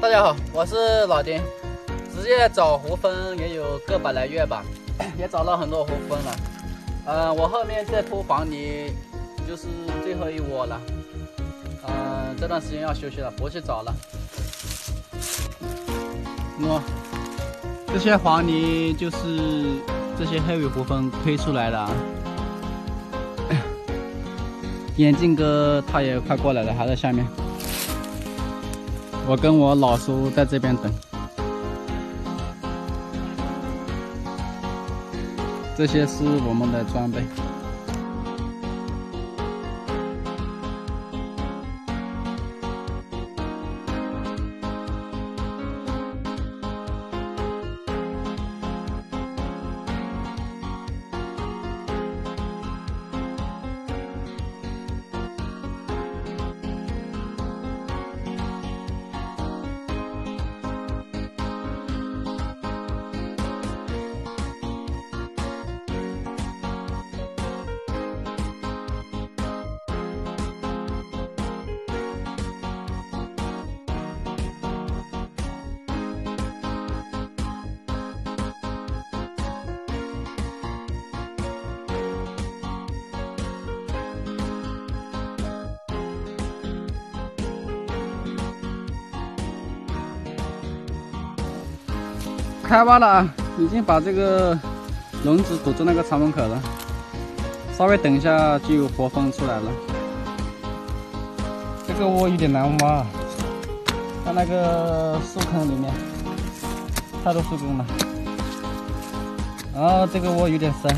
大家好，我是老丁。职业找胡蜂也有个把来月吧，也找了很多胡蜂了。嗯，我后面这铺黄泥就是最后一窝了。嗯，这段时间要休息了，不去找了。我这些黄泥就是这些黑尾胡蜂推出来的。眼镜哥他也快过来了，还在下面。我跟我老叔在这边等。这些是我们的装备。开挖了啊！已经把这个笼子堵住那个藏门口了，稍微等一下就有活蜂出来了。这个窝有点难挖，在那个树坑里面，太多树根了。然后这个窝有点深。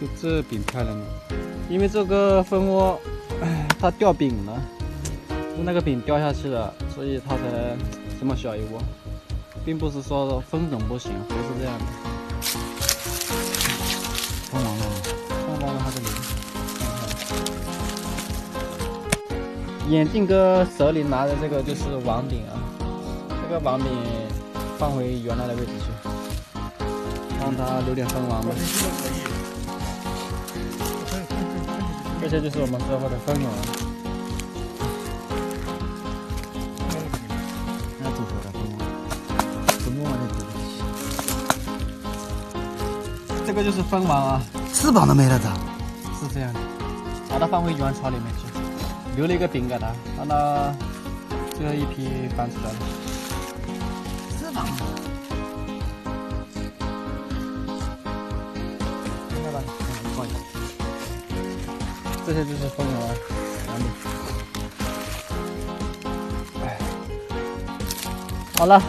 就这饼漂亮吗？因为这个蜂窝，它掉饼了，就那个饼掉下去了，所以它才这么小一窝，并不是说蜂种不行，不是这样的。蜂王了，蜂王了，它这里。眼镜哥手里拿的这个就是网饼啊，这个网饼放回原来的位置去，让它留点蜂王吧。这些就是我们最后的蜂王。这个就是蜂王啊，翅膀都没了，咋？是这样的，把它放回原巢里面去，留了一个饼给它，让它最后一批繁出来了。翅膀。这些就是蜂王，哎，好了，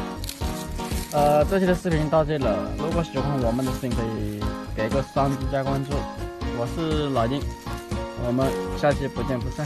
呃，这期的视频到这了。如果喜欢我们的视频，可以给个双击加关注。我是老金，我们下期不见不散。